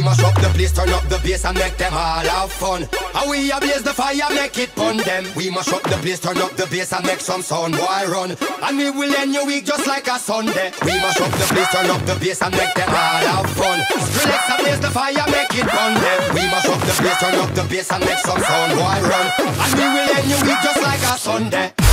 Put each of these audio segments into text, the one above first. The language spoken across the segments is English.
place, turn up the bass and make them all have fun. And we ablaze the fire, make it bun them. We mash up the place, turn up the bass and make some sound, boy run. And we will end your week just like a Sunday. We mash up the place, turn up the bass and make them all have fun. Skrillex ablaze the fire, make it bun them. We mash up the place, turn up the bass and make some sound, boy run. And we will end your week just like a Sunday.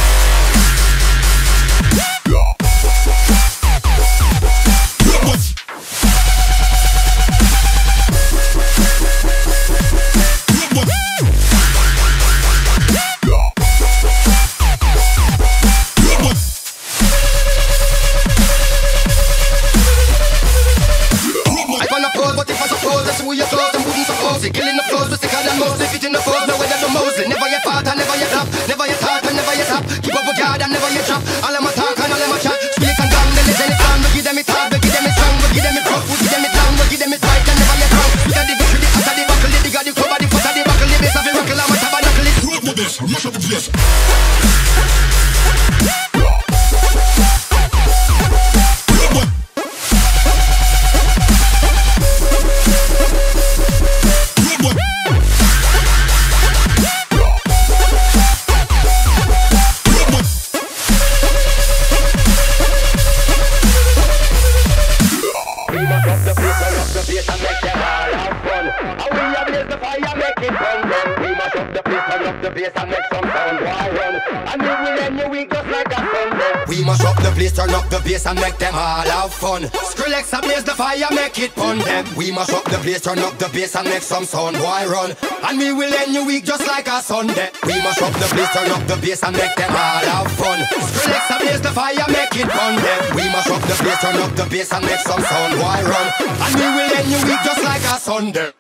Killing the flows, but sicker than most. Fit in the flows, no way that no Mosley. Never fought, and never yet flop. Never yet thought, and never yet top. Keep up with God, and never yet drop. All of my talk, and all of my chat. Speak and down, then it's any time. We give them it hard, we give them it strong, we give them it rough, we give them it long, we give them it right, and never yet wrong. We got the victory, the after the buckle, the got the cover, the foot the buckle, the base of the rockle, I'm a tabernacle. Rock with this, mash up the place. the place and make some sound. Why run? And we will end your week just like a Sunday. We mash up the place, turn up the bass and make them all have fun. Skrillex ablaze the fire, make it bun them. We mash up the place, turn up the bass and make some sound. Why run? And we will end your week just like a Sunday. We mash up the place, turn up the bass and make them all have fun. Skrillex ablaze the fire, make it bun them. We mash up the place, turn up the bass and make some sound. Why run? And we will end your week just like a Sunday.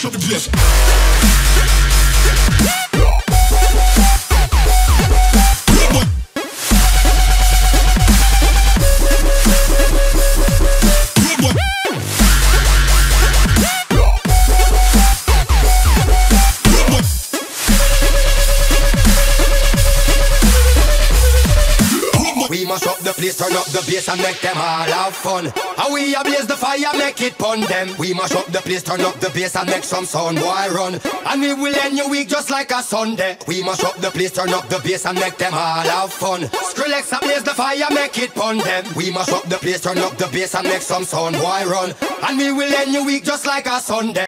Place. Place, turn up the bass and make them all have fun. And we ablaze the fire, make it bun them. We mash up the place, turn up the bass and make some sound, boy run. And we will end your week just like a Sunday. We mash up the place, turn up the bass and make them all have fun. Skrillex ablaze the fire, make it bun them. We mash up the place, turn up the bass and make some sound, boy run. And we will end your week just like a Sunday.